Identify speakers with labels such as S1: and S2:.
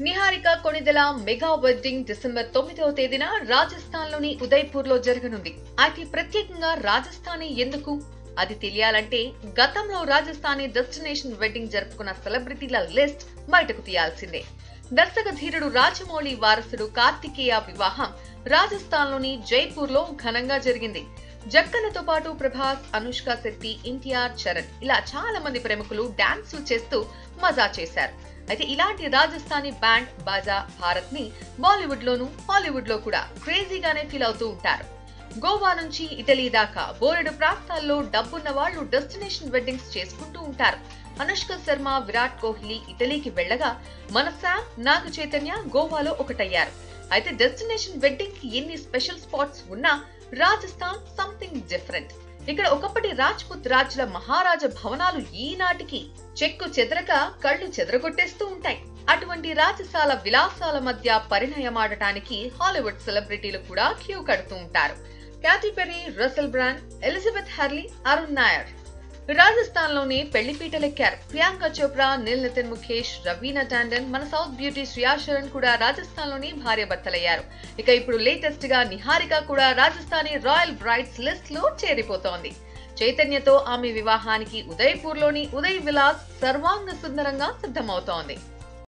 S1: Niharika Konidela mega wedding December తొమ్మిదవ తేదీన రాజస్థాన్లోని ఉదయ్పూర్లో జరగనుంది. అయితే ప్రత్యేకంగా రాజస్థానీ ఎందుకు? అది తెలియాలంటే గతంలో రాజస్థానీ డెస్టినేషన్ వెడ్డింగ్ జరుపుకున్న సెలబ్రిటీల లిస్ట్ బయటకు తీయాల్సిందే. దర్శక ధీరుడు రాజమౌళి వారసుడు కార్తికేయ వివాహం రాజస్థాన్లోని జైపూర్లో ఘనంగా జరిగింది. జక్కలతో పాటు ప్రభాస్ అనుష్క శెట్టి ఎన్టీఆర్ చరణ్ ఇలా చాలా మంది ప్రముఖులు డాన్సులు చేస్తూ మజా చేశారు. అయితే ఇలాంటి రాజస్థానీ బ్యాండ్ బాజా భారత్ని బాలీవుడ్ లోను హాలీవుడ్లో కూడా క్రేజీగానే ఫీల్ అవుతూ ఉంటారు. గోవా నుంచి ఇటలీ దాకా బోలెడు ప్రాంతాల్లో డబ్బున్న వాళ్ళు డెస్టినేషన్ వెడ్డింగ్స్ చేసుకుంటూ ఉంటారు. అనుష్క శర్మ విరాట్ కోహ్లీ ఇటలీకి వెళ్ళగా మన శామ్ నాగ చైతన్య గోవాలో ఒకటయ్యారు. అయితే డెస్టినేషన్ వెడ్డింగ్కి ఎన్ని స్పెషల్ స్పాట్స్ ఉన్నా రాజస్థాన్ సంథింగ్ డిఫరెంట్. ఇక్కడ ఒకప్పటి రాజ్పుత్ రాజుల మహారాజ భవనాలు ఈనాటికి చెక్కు చెదరక కళ్ళు చెదరగొట్టేస్తూ ఉంటాయి. అటువంటి రాజశాల విలాసాల మధ్య పరిణయమాడటానికి హాలీవుడ్ సెలబ్రిటీలు కూడా క్యూ కడుతూ ఉంటారు. Katie Russell Russell Brand Elizabeth Hurley Arun Nair. రాజస్థాన్లోని పెళ్ళిపీటలెక్కారు. ప్రియాంక చోప్రా నిల్ నితిన్ ముఖేష్ రవీనా టాండన్ మన సౌత్ బ్యూటీ శ్రియా శరణ్ కూడా రాజస్థాన్లోని భార్యాభర్తలయ్యారు ఇక ఇప్పుడు లేటెస్ట్గా నిహారిక కూడా రాజస్థానీ రాయల్ బ్రైడ్స్ లిస్ట్లో చేరిపోతోంది. చైతన్యతో ఆమె వివాహానికి ఉదయపూర్లోని ఉదయ్ విలాస్ సర్వాంగ సుందరంగా సిద్ధమవుతోంది.